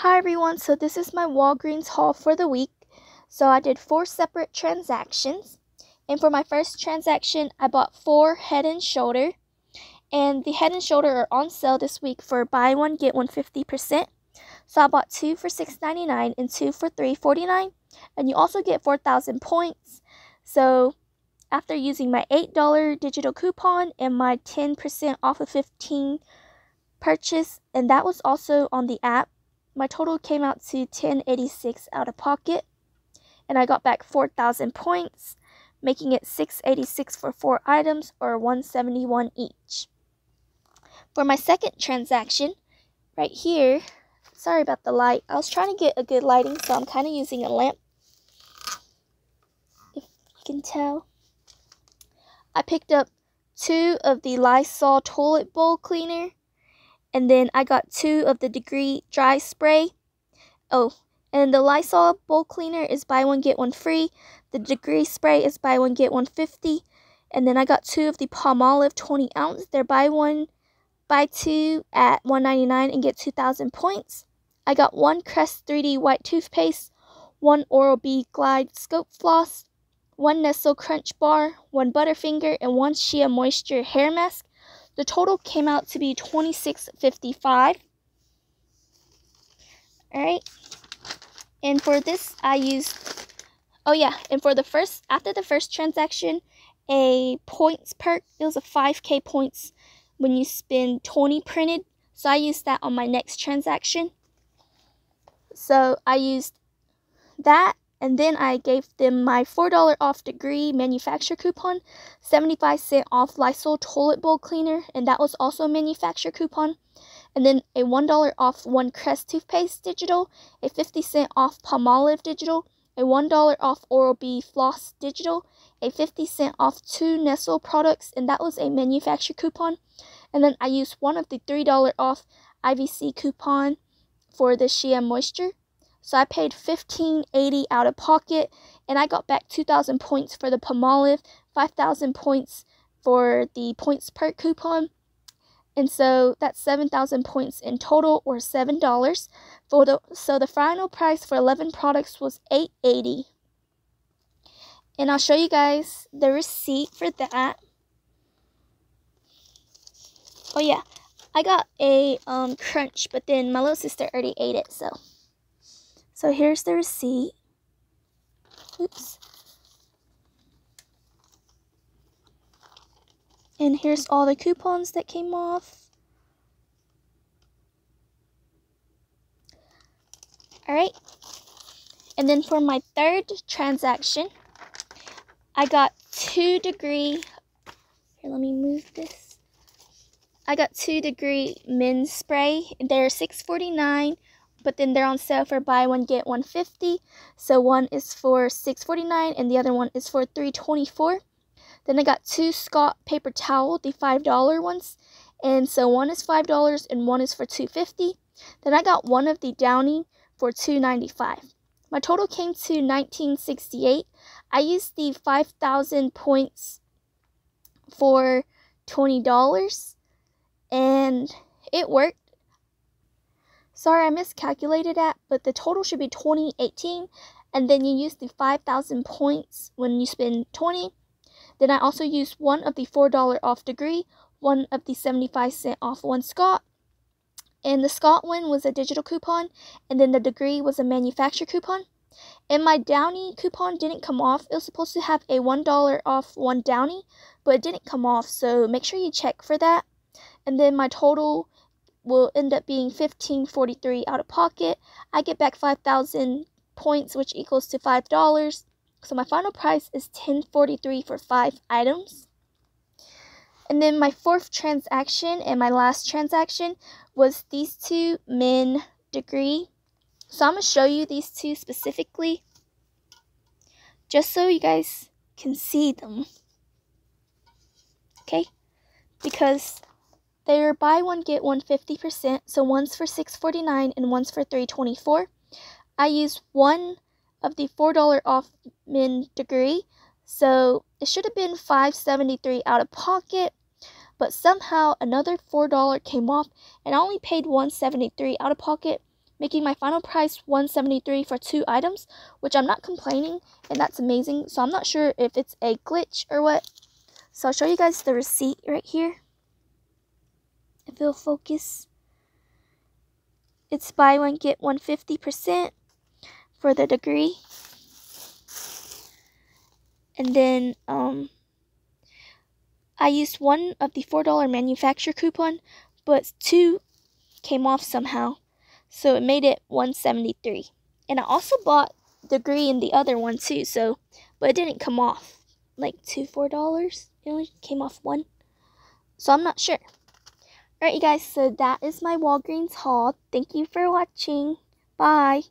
Hi everyone, so this is my Walgreens haul for the week. So I did four separate transactions. And for my first transaction, I bought four head and shoulder. And the head and shoulder are on sale this week for buy one, get one 50%. So I bought two for $6.99 and two for $3.49. And you also get 4,000 points. So after using my $8 digital coupon and my 10% off of 15 purchase, and that was also on the app, my total came out to 1086 out of pocket. And I got back 4,000 points, making it 686 for four items or 171 each. For my second transaction, right here, sorry about the light. I was trying to get a good lighting, so I'm kind of using a lamp. If you can tell. I picked up two of the Lysol toilet bowl cleaner. And then I got two of the Degree dry spray. Oh, and the Lysol bowl cleaner is buy one get one free. The Degree spray is buy one get one fifty. And then I got two of the Palmolive 20 ounce. They're buy one, buy two at 199 and get 2,000 points. I got one Crest 3D white toothpaste, one Oral-B Glide Scope Floss, one Nestle Crunch Bar, one Butterfinger, and one Shea Moisture Hair Mask. The total came out to be 26.55. All right. And for this I used Oh yeah, and for the first after the first transaction, a points perk, it was a 5k points when you spend 20 printed. So I used that on my next transaction. So I used that and then I gave them my $4 off degree manufacturer coupon, 75 cent off Lysol toilet bowl cleaner, and that was also a manufacturer coupon. And then a $1 off one Crest toothpaste digital, a 50 cent off Palmolive digital, a $1 off Oral-B floss digital, a 50 cent off two Nestle products, and that was a manufacturer coupon. And then I used one of the $3 off IVC coupon for the Shea Moisture. So I paid fifteen eighty out of pocket, and I got back two thousand points for the Palmolive, five thousand points for the points per coupon, and so that's seven thousand points in total, or seven dollars. For the so the final price for eleven products was eight eighty. And I'll show you guys the receipt for that. Oh yeah, I got a um, crunch, but then my little sister already ate it, so. So here's the receipt. Oops. And here's all the coupons that came off. Alright. And then for my third transaction, I got two degree. Here, let me move this. I got two degree men's spray. They're six forty nine but then they're on sale for buy one get 150 so one is for 649 and the other one is for 324 then i got two scott paper towel the five dollar ones. And so one is five dollars and one is for 250 then i got one of the downy for 295 my total came to 1968 i used the 5000 points for $20 and it worked Sorry, I miscalculated that, but the total should be 2018, and then you use the 5,000 points when you spend 20. Then I also used one of the $4 off degree, one of the 75 cent off one Scott, and the Scott one was a digital coupon, and then the degree was a manufacturer coupon. And my Downy coupon didn't come off. It was supposed to have a $1 off one Downy, but it didn't come off, so make sure you check for that. And then my total will end up being 1543 out of pocket. I get back 5000 points which equals to $5. So my final price is 1043 for 5 items. And then my fourth transaction and my last transaction was these two men degree. So I'm going to show you these two specifically just so you guys can see them. Okay? Because they're buy one get one 50%, so one's for 6.49 and one's for 3.24. I used one of the $4 off min degree, so it should have been 5.73 out of pocket, but somehow another $4 came off and I only paid 1.73 out of pocket, making my final price 173 for two items, which I'm not complaining, and that's amazing. So I'm not sure if it's a glitch or what. So I'll show you guys the receipt right here. If it'll focus. It's buy one, get one 50% for the degree. And then, um, I used one of the $4 manufacturer coupon, but two came off somehow. So it made it 173. And I also bought degree in the other one too, so but it didn't come off like two four dollars. It only came off one. So I'm not sure. Alright you guys, so that is my Walgreens haul. Thank you for watching. Bye.